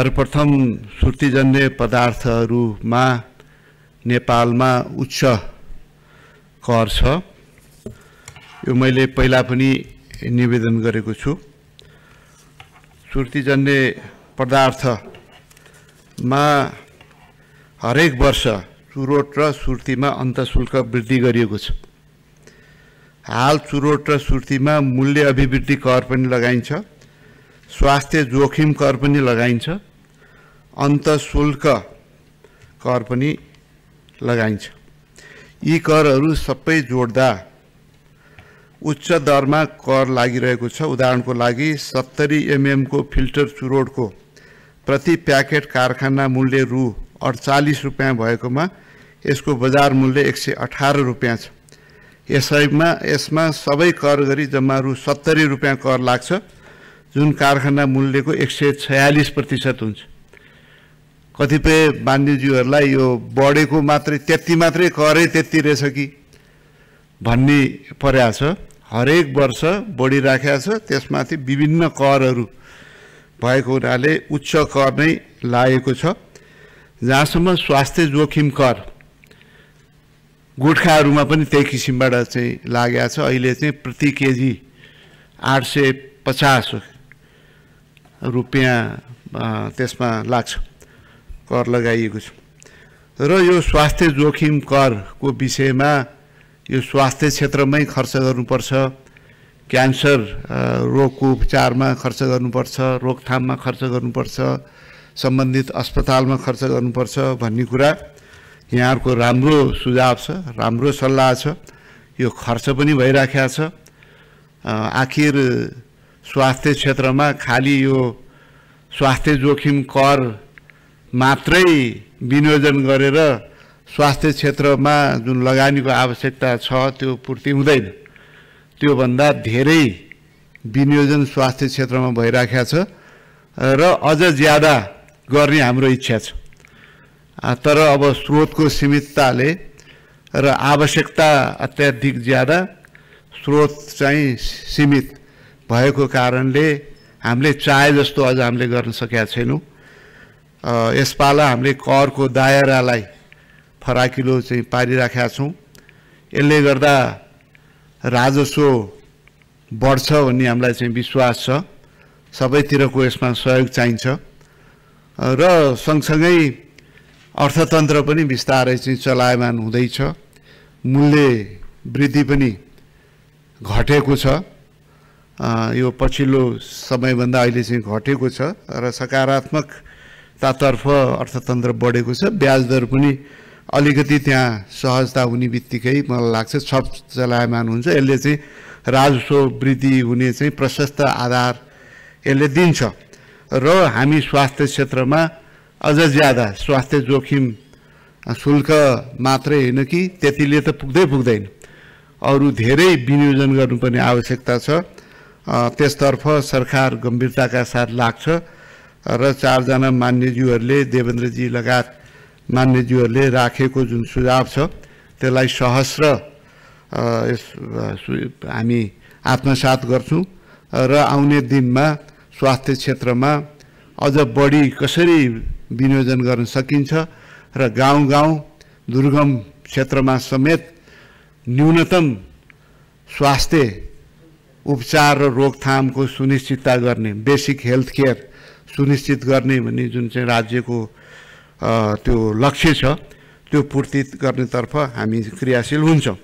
सर्वप्रथम सुर्तीजन्य पदार्थहरूमा नेपालमा उच्च कर छ। यो मैले पहिला पनि निवेदन गरेको छु। सुर्तीजन्य पदार्थमा हरेक वर्ष चुरोट र सुर्तीमा अन्तशुल्क वृद्धि गरिएको छ। हाल चुरोट र सुर्तीमा मूल्य अभिवृद्धि कर पनि लगाइन्छ। स्वास्थ्य जोखिम कर पनि लगाइन्छ। अन्तशुल्क कर पनि लगाइन्छ। यी करहरू सबै जोड्दा उच्च दरमा कर लागिरहेको छ। उदाहरणको लागि सत्तरी एमएमको फ़िल्टर चुरोटको प्रति प्याकेट कारखाना मूल्य रु अडचालिस रुपियाँ भएकोमा यसको बजार मूल्य एक सय अठार रुपियाँ छ। यसैमा, यसमा सबै कर गरी रु सत्तरी रुपियाँ कर लाग्छ, जुन कारखाना मूल्यको एक सय छयालिस प्रतिशत हुन्छ। कतिपय वाणिज्यहरूलाई यो बढेको मात्रै त्यति मात्रै करै त्यति रहेछ कि? भन्ने परेको छ। हरेक वर्ष बढिराखेको छ। त्यसमाथि विभिन्न करहरू भएको हुनाले उच्च कर नै लागेको छ। जहाँसम्म स्वास्थ्य जोखिम कर गुटखाहरूमा पनि त्यही किसिमबाट चाहिँ लागेको छ। अहिले चाहिँ प्रति केजी आठ सय पचास रुपियाँ त्यसमा लाग्छ। कर लगाइएको छ। र यो स्वास्थ्य जोखिम करको विषयमा यो स्वास्थ्य क्षेत्रमै खर्च गर्नुपर्छ क्यान्सर रोगको उपचारमा खर्च गर्नुपर्छ रोकथाममा खर्च गर्नुपर्छ सम्बन्धित अस्पतालमा खर्च गर्नुपर्छ भन्ने कुरा यहाँहरूको राम्रो सुझाव छ राम्रो सल्लाह छ। यो खर्च पनि भइराखेको छ। आखिर स्वास्थ्य क्षेत्रमा खालि यो स्वास्थ्य जोखिम कर मात्रै विनियोजन गरेर स्वास्थ्य क्षेत्रमा जुन लगानीको आवश्यकता छ त्यो पूर्ति हुँदैन। त्योभन्दा धेरै विनियोजन स्वास्थ्य क्षेत्रमा भइराखेको छ र अझ ज्यादा गर्ने हाम्रो इच्छा छ। तर अब स्रोतको सीमितताले र आवश्यकता अत्याधिक ज्यादा स्रोत चाहिँ सीमित भएको कारणले हामीले चाहे जस्तो अझ हामीले गर्न सकेका छैनौँ। यसपाला हामीले करको दायरालाई फराकिलो चाहिँ पारिराखेका छौँ। यसले गर्दा राजस्व बढ्छ भन्ने हामीलाई चाहिँ विश्वास छ। सबैतिरको यसमा सहयोग चाहिन्छ। र सँगसँगै अर्थतन्त्र पनि बिस्तारै चाहिँ चलायमान हुँदैछ। मूल्य वृद्धि पनि घटेको छ। यो पछिल्लो समयभन्दा अहिले चाहिँ घटेको छ। र सकारात्मकतातर्फ अर्थतन्त्र बढेको छ। ब्याज दर पनि अलिकति त्यहाँ सहजता हुने बित्तिकै मलाई लाग्छ छप चलायमान हुन्छ। यसले चाहिँ राजस्व वृद्धि हुने चाहिँ प्रशस्त आधार यसले दिन्छ। र हामी स्वास्थ्य क्षेत्रमा अझ ज्यादा स्वास्थ्य जोखिम शुल्क मात्रै होइन कि त्यतिले त पुग्दै पुग्दैन। अरू धेरै विनियोजन गर्नुपर्ने आवश्यकता छ। त्यसतर्फ सरकार गम्भीरताका साथ लाग्छ। र चारजना मान्यज्यूहरूले देवेन्द्रजी लगायत मान्यज्यूहरूले राखेको जुन सुझाव छ त्यसलाई सहस्र हामी आत्मसात गर्छौँ र आउने दिनमा स्वास्थ्य क्षेत्रमा अझ बढी कसरी विनियोजन गर्न सकिन्छ र गाउँ गाउँ दुर्गम क्षेत्रमा समेत न्यूनतम स्वास्थ्य उपचार र रोकथामको सुनिश्चितता गर्ने बेसिक हेल्थ केयर सुनिश्चित गर्ने भन्ने जुन चाहिँ राज्यको त्यो लक्ष्य छ त्यो पूर्ति गर्नेतर्फ हामी क्रियाशील हुन्छौँ।